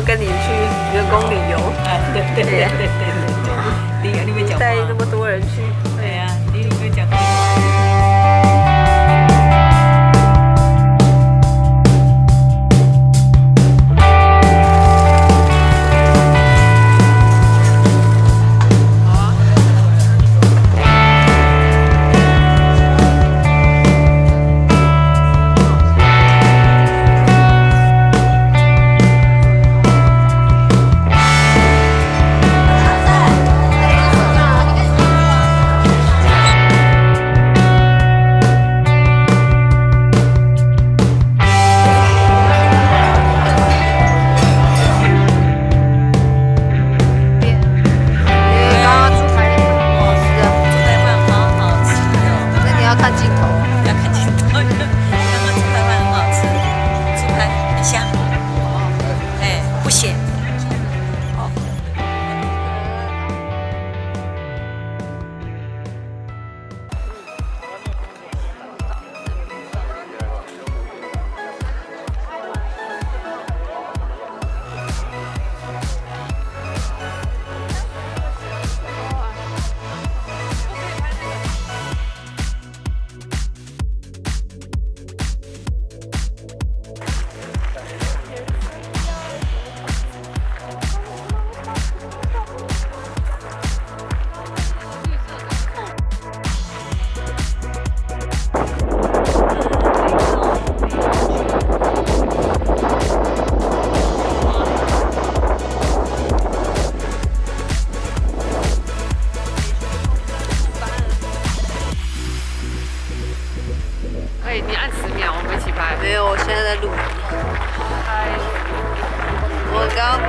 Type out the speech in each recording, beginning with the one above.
跟你去员工旅游，对，对对对对对对，你你没讲带那么多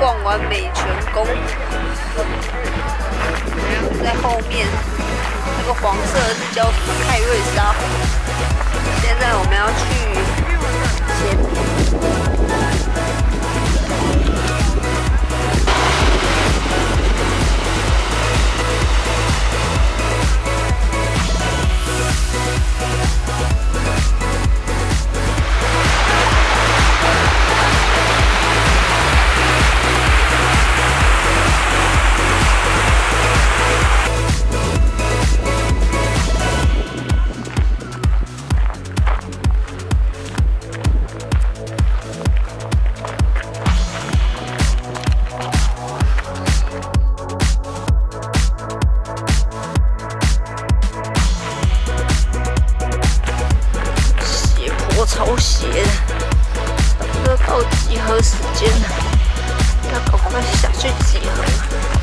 逛完美泉宫，在后面那个黄色是叫什么泰瑞沙。现在我们要去超邪的，都到集合时间了，要赶快下去集合。